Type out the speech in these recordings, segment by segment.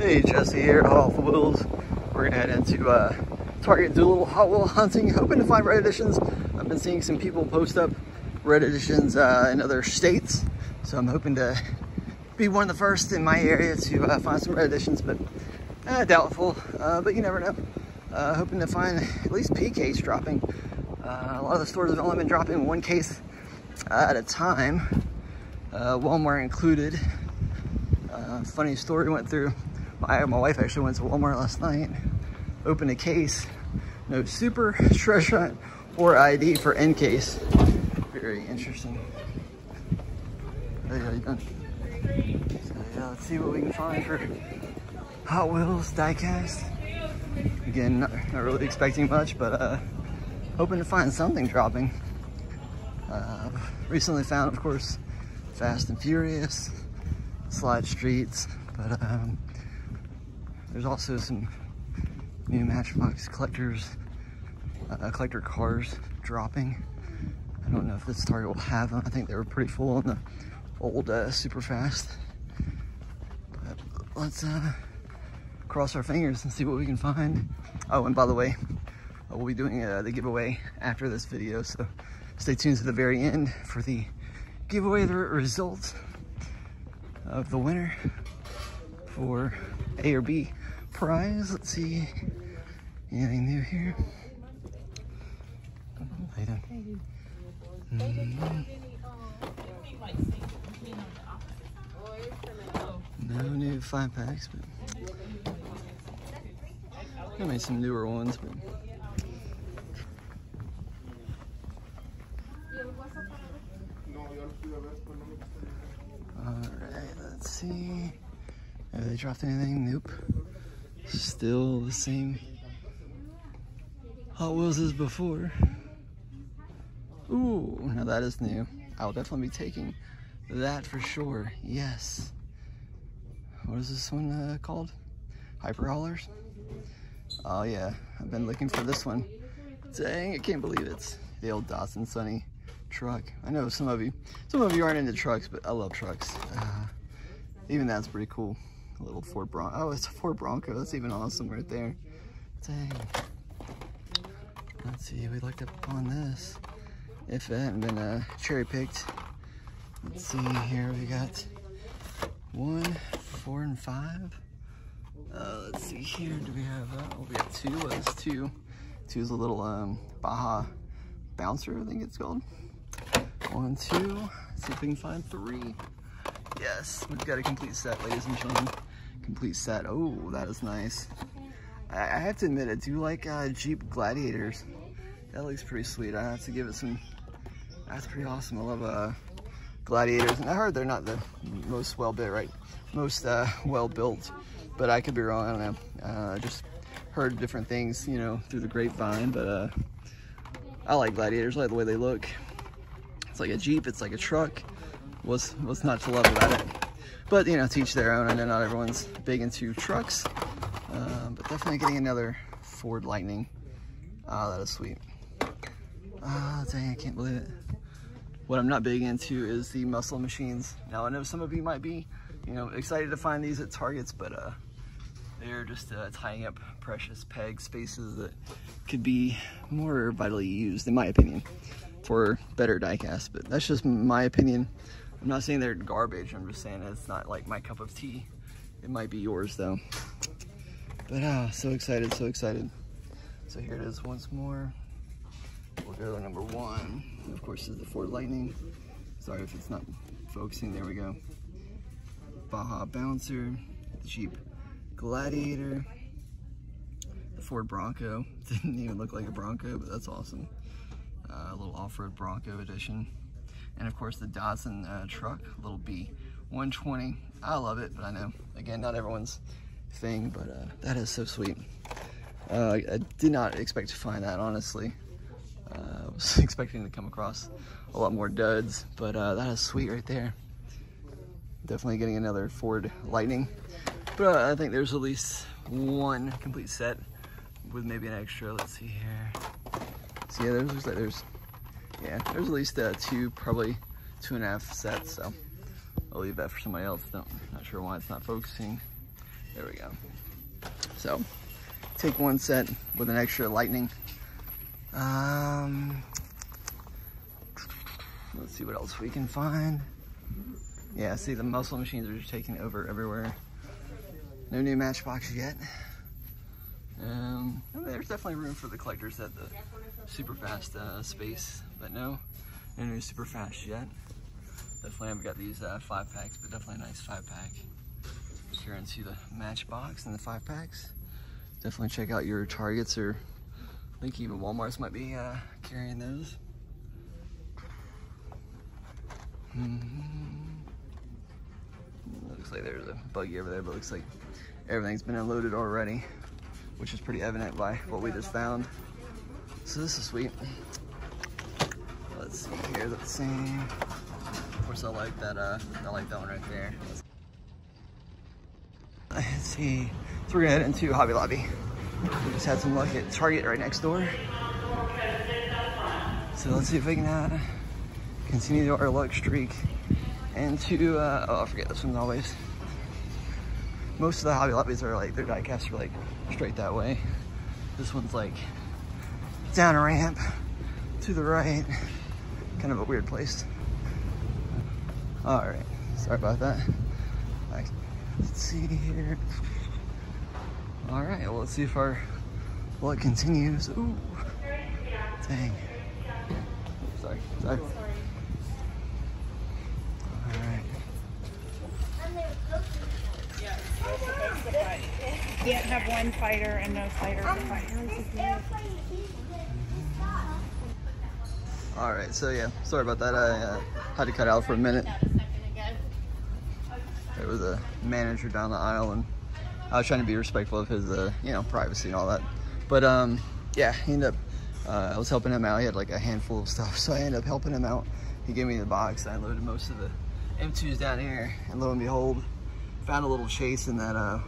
Hey, Jesse here, Hot Wheels. We're gonna head into uh, Target, do a little Hot Wheel hunting, hoping to find red editions. I've been seeing some people post up red editions uh, in other states, so I'm hoping to be one of the first in my area to uh, find some red editions, but uh, doubtful, uh, but you never know. Uh, hoping to find at least P case dropping. Uh, a lot of the stores have only been dropping one case at a time, Walmart included. funny story went through my, my wife actually went to Walmart last night, opened a case, no super treasure hunt, or ID for N case. Very interesting. Hey, how you doing? So yeah, let's see what we can find for Hot Wheels diecast. Again, not, not really expecting much, but uh, hoping to find something dropping. Uh, recently found, of course, Fast and Furious, Slide Streets, but um, there's also some new Matchbox collectors, uh, collector cars dropping. I don't know if this Target will have them. I think they were pretty full on the old uh, super fast. But let's uh, cross our fingers and see what we can find. Oh, and by the way, we'll be doing uh, the giveaway after this video, so stay tuned to the very end for the giveaway the results of the winner for A or B prize. Let's see. Anything new here? Mm. No new five packs, but I made some newer ones, but Alright, let's see. Have they dropped anything? Nope. Still the same Hot Wheels as before. Ooh, now that is new. I'll definitely be taking that for sure. Yes. What is this one uh, called? Hyper Haulers? Oh yeah, I've been looking for this one. Dang, I can't believe it's the old Datsun Sunny truck. I know some of you, some of you aren't into trucks, but I love trucks. Uh, even that's pretty cool little Ford Bronco. Oh, it's a Ford Bronco. That's even awesome right there. Dang. Let's see, we looked up on this. If it hadn't been uh, cherry picked. Let's see here, we got one, four, and five. Uh, let's see here, do we have, uh, oh, we got two, well, that's two. Two is a little um, Baja Bouncer, I think it's called. One, two, let's see if we can find three. Yes, we've got a complete set, ladies and gentlemen complete set. Oh, that is nice. I, I have to admit, I do like uh, Jeep Gladiators. That looks pretty sweet. I have to give it some, that's pretty awesome. I love uh, Gladiators. And I heard they're not the most well-built, right? Most uh, well-built, but I could be wrong, I don't know. Uh, just heard different things, you know, through the grapevine, but uh, I like Gladiators. I like the way they look. It's like a Jeep, it's like a truck. What's, what's not to love about it? But, you know, teach their own. I know not everyone's big into trucks, uh, but definitely getting another Ford Lightning. Ah, oh, that is sweet. Ah, oh, dang, I can't believe it. What I'm not big into is the muscle machines. Now, I know some of you might be, you know, excited to find these at Targets, but uh, they're just uh, tying up precious peg spaces that could be more vitally used, in my opinion, for better diecast. But that's just my opinion. I'm not saying they're garbage. I'm just saying it's not like my cup of tea. It might be yours though. But ah, so excited, so excited. So here it is once more. We'll go to number one. Of course, is the Ford Lightning. Sorry if it's not focusing. There we go. Baja Bouncer, the Jeep Gladiator, the Ford Bronco. Didn't even look like a Bronco, but that's awesome. Uh, a little off-road Bronco edition. And of course the Datsun uh, truck, little B 120. I love it, but I know, again, not everyone's thing, but uh, that is so sweet. Uh, I did not expect to find that, honestly. Uh, I was expecting to come across a lot more duds, but uh, that is sweet right there. Definitely getting another Ford Lightning. But uh, I think there's at least one complete set with maybe an extra. Let's see here. So yeah, there's like there's yeah, there's at least uh, two, probably two and a half sets, so I'll leave that for somebody else. Don't, not sure why it's not focusing. There we go. So take one set with an extra lightning. Um, let's see what else we can find. Yeah, see the muscle machines are just taking over everywhere. No new matchbox yet. Um, there's definitely room for the collectors at the super fast uh, space, but no, no super fast yet. Definitely haven't got these uh, five packs, but definitely a nice five pack. You're into the matchbox and the five packs, definitely check out your Targets or I think even Walmart's might be uh, carrying those. Mm -hmm. Looks like there's a buggy over there, but looks like everything's been unloaded already which is pretty evident by what we just found. So this is sweet. Let's see here, let's see. Of course I like that, uh, I like that one right there. Let's see, so we're gonna head into Hobby Lobby. We just had some luck at Target right next door. So let's see if we can uh, continue our luck streak and to, uh, oh I forget this one's always most of the Hobby Lobbies are like, their diecasts are like straight that way. This one's like down a ramp to the right. Kind of a weird place. All right, sorry about that. Let's see here. All right, well, let's see if our luck continues. Ooh, dang. Sorry, sorry. can't have one fighter and no fighter to fight. All right, so yeah, sorry about that. I uh, had to cut out for a minute. There was a manager down the aisle, and I was trying to be respectful of his, uh, you know, privacy and all that. But um, yeah, he ended up. Uh, I was helping him out. He had like a handful of stuff, so I ended up helping him out. He gave me the box. I loaded most of the M2s down here, and lo and behold, found a little chase in that uh,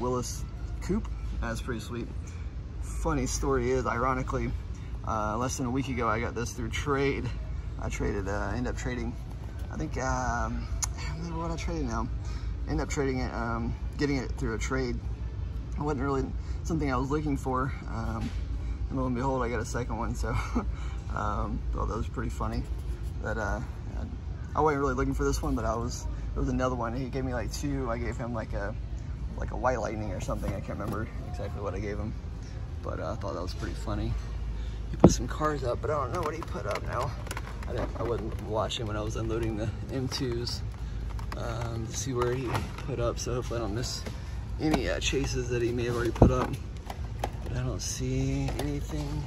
Willys coupe. That's pretty sweet. Funny story is, ironically, uh, less than a week ago, I got this through trade. I traded, uh, end up trading, I think, um, I don't remember what I traded now. End up trading it, um, getting it through a trade. It wasn't really something I was looking for. Um, and lo and behold, I got a second one. So um, thought that was pretty funny. That uh, I wasn't really looking for this one, but I was. There was another one. He gave me like two. I gave him like a like a white lightning or something. I can't remember exactly what I gave him, but uh, I thought that was pretty funny. He put some cars up, but I don't know what he put up now. I, didn't, I wasn't watching when I was unloading the M2s um, to see where he put up, so hopefully I don't miss any uh, chases that he may have already put up. But I don't see anything.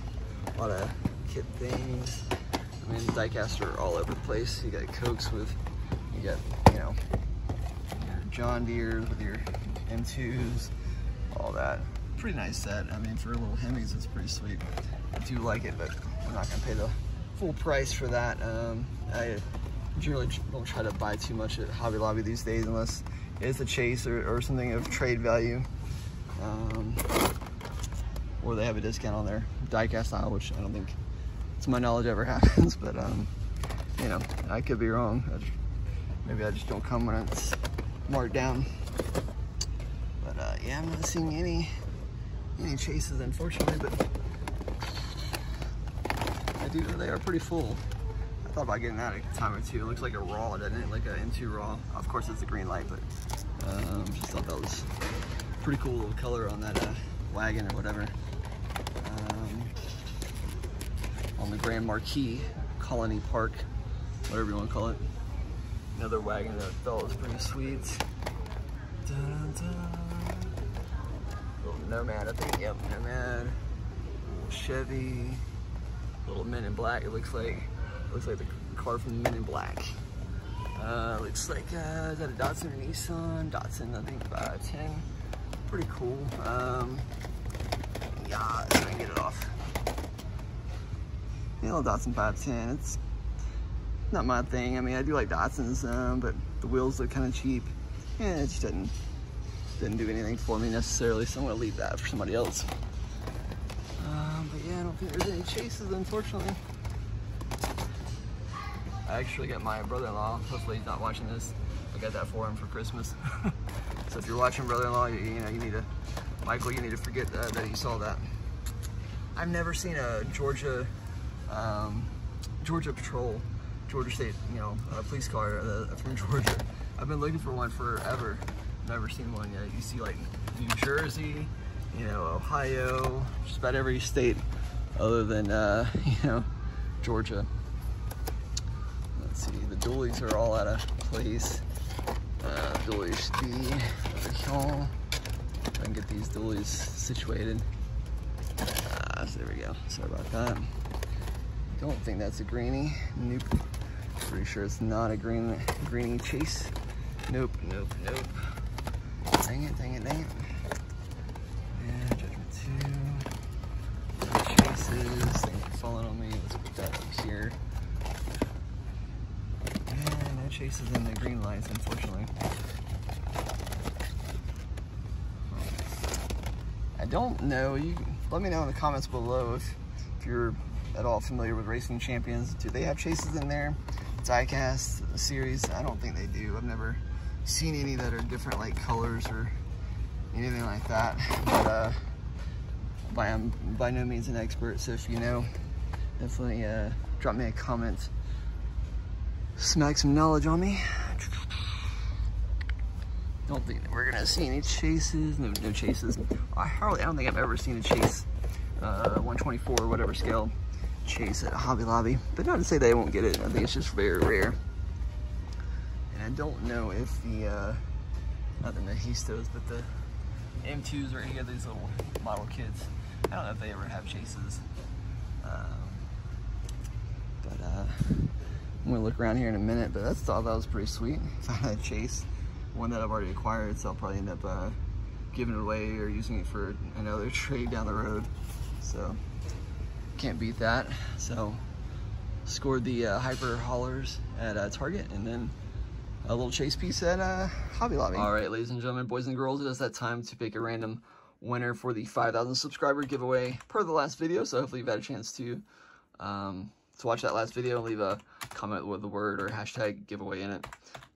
A lot of kit things. I mean, diecast are all over the place. You got Cokes with, you got, you know, your John Deere's with your M2s, all that. Pretty nice set. I mean, for a little Hemis, it's pretty sweet. Do like it, but I'm not gonna pay the full price for that. Um, I generally don't try to buy too much at Hobby Lobby these days unless it's a chase or, or something of trade value. Um, or they have a discount on their diecast aisle, which I don't think, to my knowledge, ever happens. But, um, you know, I could be wrong. I just, maybe I just don't come when it's marked down But uh, yeah, I'm not seeing any any chases, unfortunately, but Do they are pretty full. I thought about getting that a time or two. It looks like a raw, doesn't it? Like a M2 raw. Of course, it's a green light, but um, just thought that was pretty cool little color on that uh, wagon or whatever. Um, on the Grand Marquis Colony Park, whatever you want to call it. Another wagon that thought was pretty sweet. Dun, dun. Nomad, I think, yep, Nomad, Chevy, little Men in Black, it looks like, looks like the car from Men in Black. Uh, looks like, uh, is that a Datsun or Nissan? Datsun, I think, 510. Pretty cool. Um, yeah, I can get it off. Yeah, little Datsun 510, it's not my thing. I mean, I do like Datsuns, um, but the wheels look kind of cheap. Yeah, it just doesn't didn't do anything for me necessarily, so I'm gonna leave that for somebody else. There's any chases, unfortunately. I actually got my brother-in-law, hopefully he's not watching this, I got that for him for Christmas. So if you're watching brother-in-law, you, you, know, you need to, Michael, you need to forget that you saw that. I've never seen a Georgia, um, Georgia Patrol, Georgia State, you know, police car uh, from Georgia. I've been looking for one forever. Never seen one yet. You see like New Jersey, you know, Ohio, just about every state other than, uh, you know, Georgia. Let's see, the dualies are all out of place. Uh, should be over I can get these dualies situated. Uh, so there we go. Sorry about that. Don't think that's a greenie. Nope. Pretty sure it's not a green greenie chase. Nope, nope, nope. Dang it, dang it, dang it. Up here. And no chases in the green lines, unfortunately. I don't know. You let me know in the comments below if, if you're at all familiar with Racing Champions. Do they have chases in there? Diecast series? I don't think they do. I've never seen any that are different like colors or anything like that. But uh, by, I'm by no means an expert, so if you know, definitely uh, drop me a comment. Smack some knowledge on me. Don't think we're gonna see any chases. No, no chases. I hardly, I don't think I've ever seen a chase, uh, 124 or whatever scale chase at Hobby Lobby. But not to say they won't get it. I think it's just very rare. And I don't know if the, uh, not the Maistos, but the M2s or any of these little model kids. I don't know if they ever have chases. But uh, I'm gonna look around here in a minute, but that's thought that was pretty sweet. Found a chase, one that I've already acquired, so I'll probably end up uh, giving it away or using it for another trade down the road. So can't beat that. So scored the uh, hyper haulers at uh, Target and then a little chase piece at uh, Hobby Lobby. All right, ladies and gentlemen, boys and girls, it is that time to pick a random winner for the 5,000 subscriber giveaway per the last video. So hopefully you've had a chance to um, to watch that last video and leave a comment with the word or hashtag giveaway in it.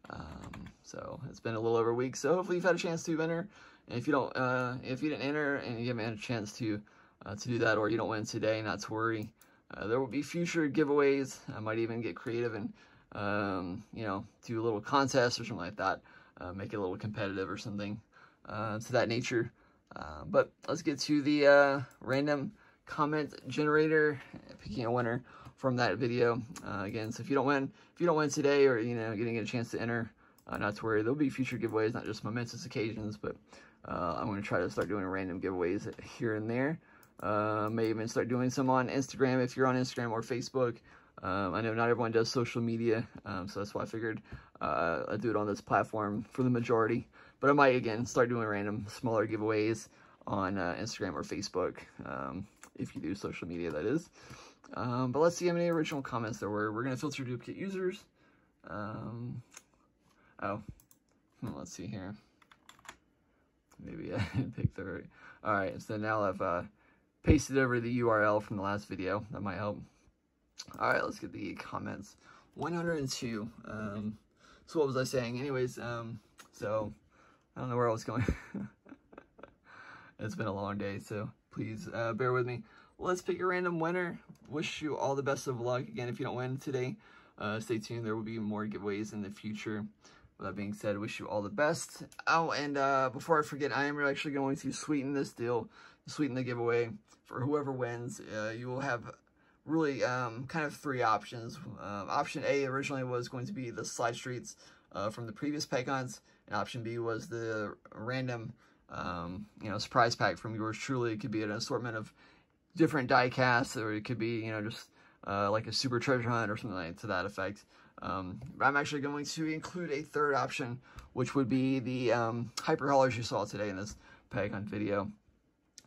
Um, so it's been a little over a week, so hopefully you've had a chance to enter. And if you don't, uh, if you didn't enter and you haven't had a chance to uh, to do that, or you don't win today, not to worry. Uh, there will be future giveaways. I might even get creative and, um, you know, do a little contest or something like that. Uh, make it a little competitive or something uh, to that nature. Uh, but let's get to the random comment generator, picking a winner from that video. again, so if you don't win, if you don't win today or, you know, getting a chance to enter, not to worry. There'll be future giveaways, not just momentous occasions, but I'm going to try to start doing random giveaways here and there. Uh, may even start doing some on Instagram if you're on Instagram or Facebook. Um, I know not everyone does social media, um, so that's why I figured uh, I'd do it on this platform for the majority. But I might, again, start doing random smaller giveaways on uh, Instagram or Facebook, um, if you do social media, that is. Um, but let's see how many original comments there were. We're going to filter duplicate users. Um, oh, hmm, let's see here. Maybe I didn't pick the right. All right, so now I've uh, pasted over the URL from the last video. That might help. All right, let's get the comments. 102. Um, so what was I saying? Anyways, um, so I don't know where I was going. it's been a long day, so please uh, bear with me. Let's pick a random winner. Wish you all the best of luck. Again, if you don't win today, uh, stay tuned. There will be more giveaways in the future. With that being said, wish you all the best. Oh, and uh, before I forget, I am actually going to sweeten this deal, sweeten the giveaway for whoever wins. Uh, you will have really um, kind of three options. Uh, option A originally was going to be the slide streets uh, from the previous peg hunts, and option B was the random, um, you know, surprise pack from yours truly. It could be an assortment of different die casts, or it could be, you know, just uh, like a super treasure hunt or something like to that effect. Um, I'm actually going to include a third option, which would be the um, hyper haulers you saw today in this peg hunt video.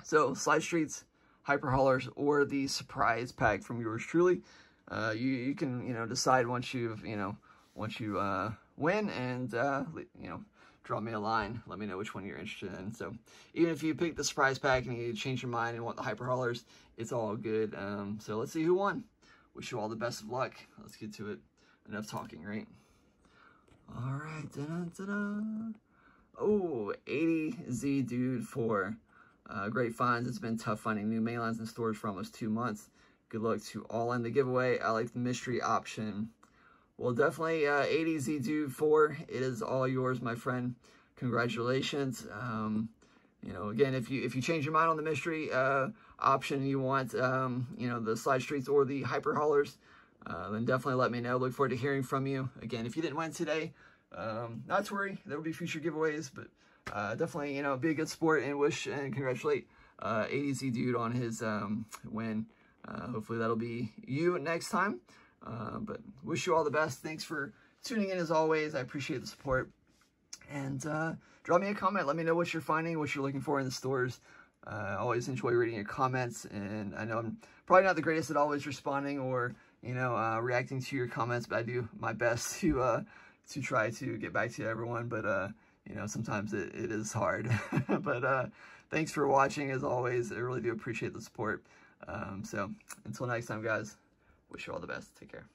So, slide streets, hyper haulers or the surprise pack from yours truly. Uh, you, you can, you know, decide once you've, you know, once you uh, win and, uh, you know, draw me a line. Let me know which one you're interested in. So even if you pick the surprise pack and you change your mind and want the hyper haulers, it's all good. Um, so let's see who won. Wish you all the best of luck. Let's get to it. Enough talking, right? All right. Da -da -da Oh, 80Z Dude 4 uh, great finds. It's been tough finding new mainlines in stores for almost two months. Good luck to all in the giveaway. I like the mystery option. Well, definitely uh, 80Z Dude 4. It is all yours, my friend. Congratulations. Um, you know, again, if you if you change your mind on the mystery uh, option, you want, um, you know, the slide streets or the hyper haulers, uh, then definitely let me know. Look forward to hearing from you. Again, if you didn't win today, um, not to worry. There will be future giveaways, but uh, definitely, you know, be a good sport and wish and congratulate uh, 80Z Dude on his um, win. Uh, hopefully that'll be you next time. Uh, but wish you all the best. Thanks for tuning in as always. I appreciate the support. And uh, drop me a comment. Let me know what you're finding, what you're looking for in the stores. Uh, I always enjoy reading your comments, and I know I'm probably not the greatest at always responding or, you know, uh, reacting to your comments, but I do my best to uh, to try to get back to everyone. But, uh, you know, sometimes it, it is hard. but uh, thanks for watching, as always. I really do appreciate the support. Um, so until next time, guys, wish you all the best. Take care.